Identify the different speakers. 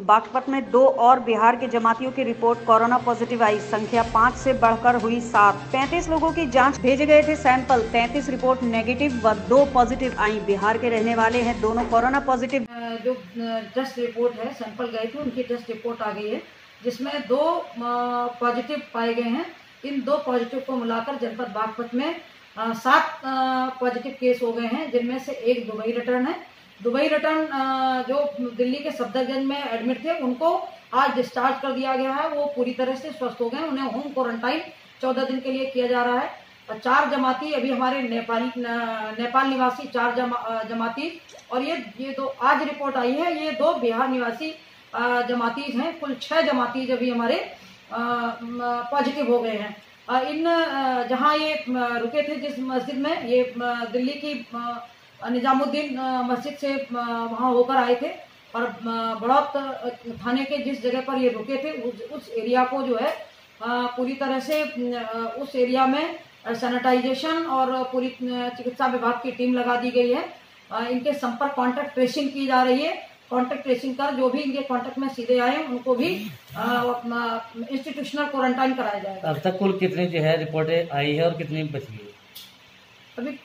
Speaker 1: बागपत में दो और बिहार के जमातियों की रिपोर्ट कोरोना पॉजिटिव आई। संख्या पाँच से बढ़कर हुई सात। पैंतीस लोगों की जाँच भेजे गए थे सैंपल। तैंतीस रिपोर्ट नेगेटिव व दो पॉजिटिव आई। बिहार के रहने वाले हैं दोनों कोरोना पॉजिटिव।
Speaker 2: जो टेस्ट रिपोर्ट है, सैंपल गए थे, उनकी टेस्ट रिपोर्ट आ गई है, जिसमें दो पॉजिटिव पाए गए हैं। इन दो पॉजिटिव को मिलाकर जनपद बागपत में सात पॉजिटिव केस हो गए हैं, जिनमें से एक दुबई रिटर्न है दुबई रिटर्न जो दिल्ली के सफदरजंग में एडमिट थे उनको आज डिस्चार्ज कर दिया गया है। वो पूरी तरह से स्वस्थ हो गए उन्हें होम क्वारंटाइन चौदह दिन के लिए किया जा रहा है। और चार जमाती अभी हमारे नेपाली नेपाल निवासी चार जमा, जमाती। और ये ये दो आज रिपोर्ट आई है ये दो बिहार निवासी जमातीज हैं। कुल छह जमातीज अभी हमारे पॉजिटिव हो गए हैं। इन जहाँ ये रुके थे जिस मस्जिद में ये दिल्ली की निजामुद्दीन मस्जिद से वहाँ होकर आए थे और बड़ौत थाने के जिस जगह पर ये रुके थे उस, उस एरिया को जो है पूरी तरह से उस एरिया में सैनिटाइजेशन और पूरी चिकित्सा विभाग की टीम लगा दी गई है। इनके संपर्क कांटेक्ट ट्रेसिंग की जा रही है। कांटेक्ट ट्रेसिंग कर जो भी इनके कांटेक्ट में सीधे आए उनको भी इंस्टीट्यूशनल क्वारंटाइन कराया जाएगा।
Speaker 3: अब तक कुल कितनी जो है रिपोर्टें आई है और कितनी बच है?
Speaker 2: अभी